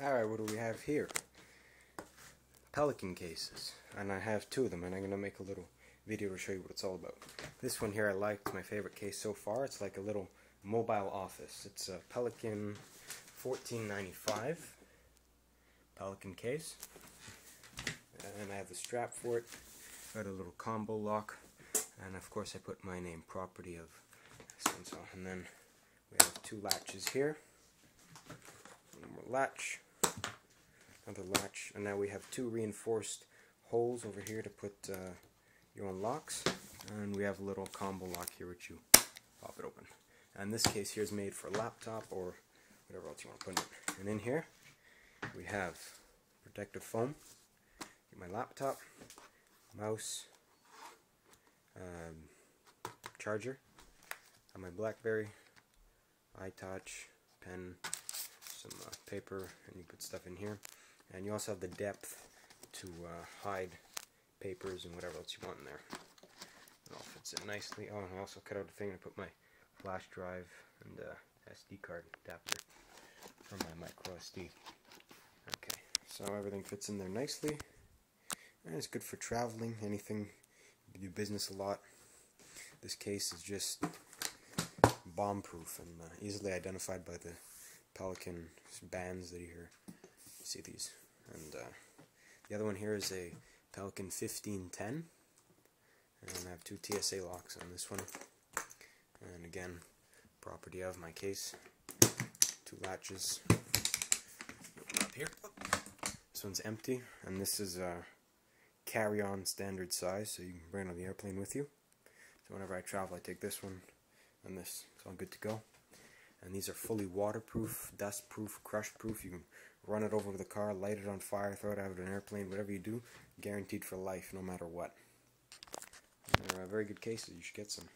Alright, what do we have here? Pelican cases. And I have two of them, and I'm going to make a little video to show you what it's all about. This one here I liked, my favorite case so far. It's like a little mobile office. It's a Pelican 1495 Pelican case. And I have the strap for it. Got a little combo lock. And of course I put my name, property of. So, and then we have two latches here. One more latch another latch and now we have two reinforced holes over here to put uh, your own locks. And we have a little combo lock here which you. Pop it open. And this case here is made for laptop or whatever else you want to put in it. And in here we have protective foam. Get my laptop mouse um, charger and my blackberry iTouch pen some uh, paper and you put stuff in here and you also have the depth to uh, hide papers and whatever else you want in there. It all fits in nicely. Oh, and I also cut out a thing to put my flash drive and uh, SD card adapter for my micro SD. Okay, so everything fits in there nicely. And it's good for traveling, anything, you do business a lot. This case is just bomb proof and uh, easily identified by the Pelican bands that you hear see these. And uh, the other one here is a Pelican 1510. And I have two TSA locks on this one. And again, property of my case. Two latches. Up here. This one's empty, and this is a carry-on standard size, so you can bring it on the airplane with you. So whenever I travel, I take this one and this. It's all good to go. And these are fully waterproof, dust-proof, crush-proof. You can run it over with a car, light it on fire, throw it out of an airplane, whatever you do, guaranteed for life no matter what. They're uh, very good cases, you should get some.